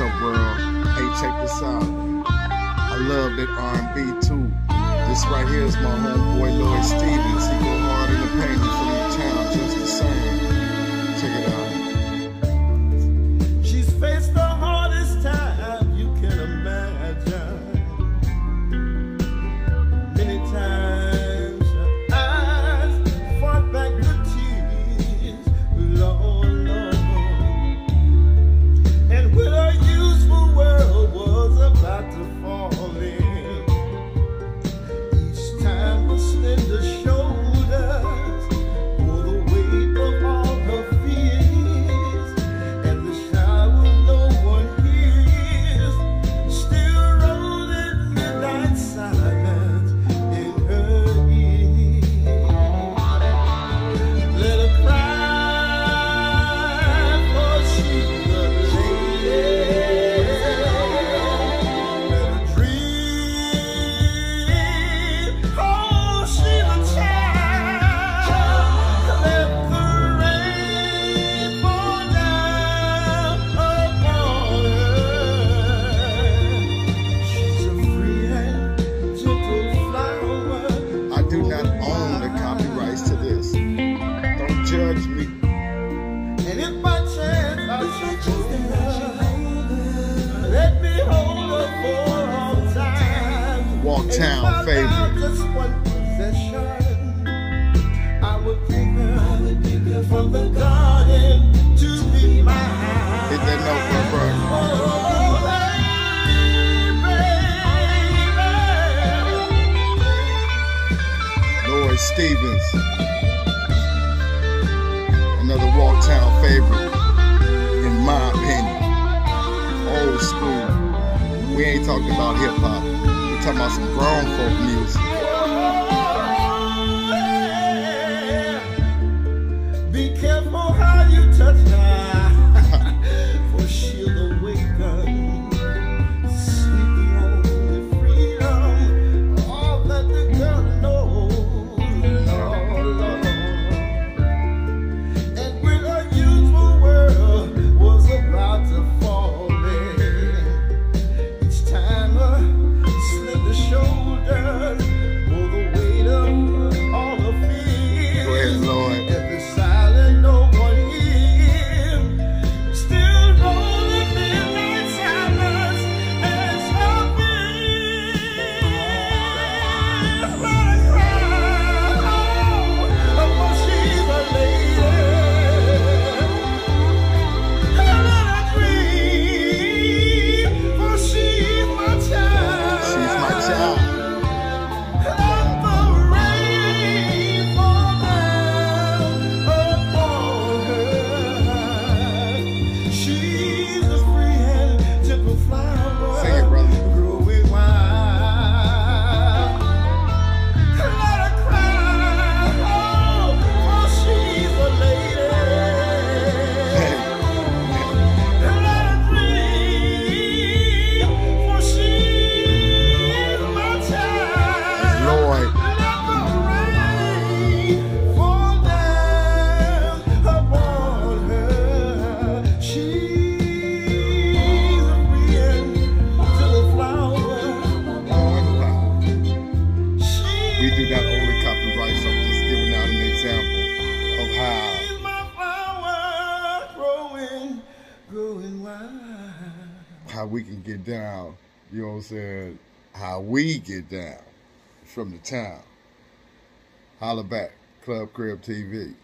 Up, world? Hey, check this out. I love that R&B too. This right here is my homeboy Lloyd Stevens. He go hard in the paint from the town, just the same. Check it out. Judge me. And if by chance I should hold her, let me hold her for all time. If I favorite. just one possession, I would pick her, from the garden to be mine. Hit that note, bro, bro. Oh. Lloyd Stevens. Favorite, in my opinion. Old school. We ain't talking about hip hop. We talking about some grown folk music. Do not own the copyrights. I'm just giving out an example of how She's my flower growing, growing wild. how we can get down. You know what I'm saying? How we get down from the town. Holla back, Club Crib TV.